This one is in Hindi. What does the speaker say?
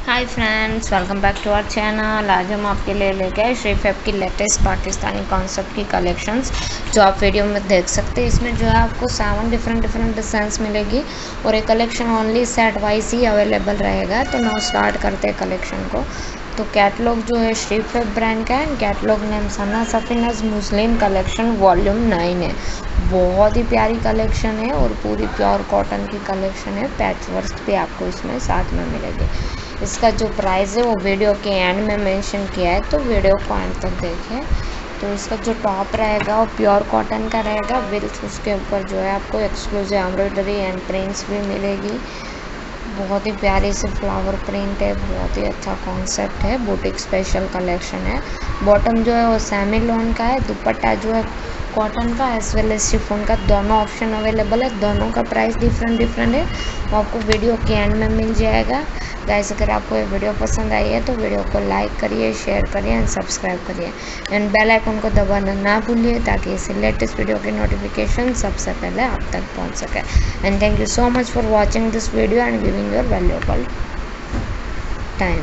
Hi friends welcome back to our channel आज हम आपके लिए लेके आए श्री फेब की लेटेस्ट पाकिस्तानी कॉन्सेप्ट की कलेक्शंस जो आप वीडियो में देख सकते हैं। इसमें जो है आपको सेवन डिफरेंट डिफरेंट डिज़ाइंस मिलेगी और ये कलेक्शन ओनली सेट वाइज ही अवेलेबल रहेगा। तो नाउ स्टार्ट करते हैं कलेक्शन को। तो कैटलॉग जो है श्री फेब ब्रांड का है। Catalogue name Sana Safinaz Muslim collection volume nine है। बहुत ही प्यारी कलेक्शन है और पूरी प्योर कॉटन की कलेक्शन है। पैच वर्क भी आपको इसमें साथ में मिलेगी। इसका जो प्राइस है, वो वीडियो के एंड में मेंशन किया है तो वीडियो को एंड तक देखें। तो इसका जो टॉप रहेगा, वो प्योर कॉटन का रहेगा विल्स उसके ऊपर जो है आपको एक्सक्लूसिव एम्ब्रॉयडरी एंड प्रिंट्स भी मिलेगी। बहुत ही प्यारी से फ्लावर प्रिंट है, बहुत ही अच्छा कॉन्सेप्ट है बुटीक स्पेशल कलेक्शन है। बॉटम जो है, वो सेमी लोन का है, दुपट्टा जो है कॉटन का एज वेल एज शिफोन का, दोनों ऑप्शन अवेलेबल है। दोनों का प्राइस डिफरेंट डिफरेंट है, वो आपको वीडियो के एंड में मिल जाएगा। गाइस अगर आपको ये वीडियो पसंद आई है तो वीडियो को लाइक करिए शेयर करिए एंड सब्सक्राइब करिए. एंड बेल आइकन को दबाना ना भूलिए, ताकि इसे लेटेस्ट वीडियो के नोटिफिकेशन सबसे पहले आप तक पहुँच सके. And thank you so much for watching this video and giving your valuable time